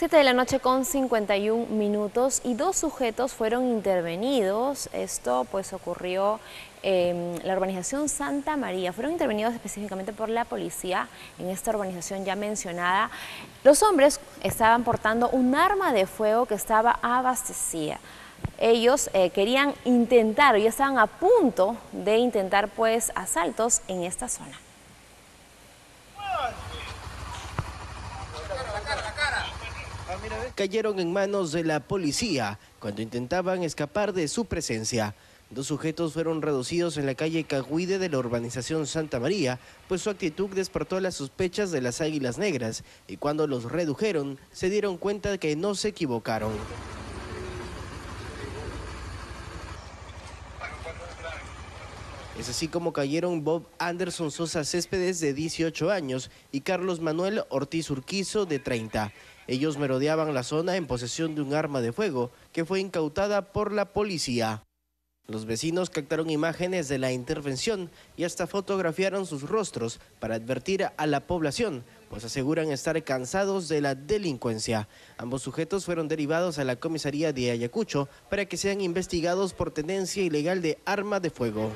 7 de la noche con 51 minutos y dos sujetos fueron intervenidos. Esto pues ocurrió en la urbanización Santa María. Fueron intervenidos específicamente por la policía en esta urbanización ya mencionada. Los hombres estaban portando un arma de fuego que estaba abastecida. Ellos eh, querían intentar, ya estaban a punto de intentar pues asaltos en esta zona. Cayeron en manos de la policía cuando intentaban escapar de su presencia. Dos sujetos fueron reducidos en la calle Cahuide de la urbanización Santa María, pues su actitud despertó las sospechas de las águilas negras y cuando los redujeron se dieron cuenta de que no se equivocaron. Es así como cayeron Bob Anderson Sosa Céspedes de 18 años y Carlos Manuel Ortiz Urquizo de 30. Ellos merodeaban la zona en posesión de un arma de fuego que fue incautada por la policía. Los vecinos captaron imágenes de la intervención y hasta fotografiaron sus rostros para advertir a la población, pues aseguran estar cansados de la delincuencia. Ambos sujetos fueron derivados a la comisaría de Ayacucho para que sean investigados por tenencia ilegal de arma de fuego.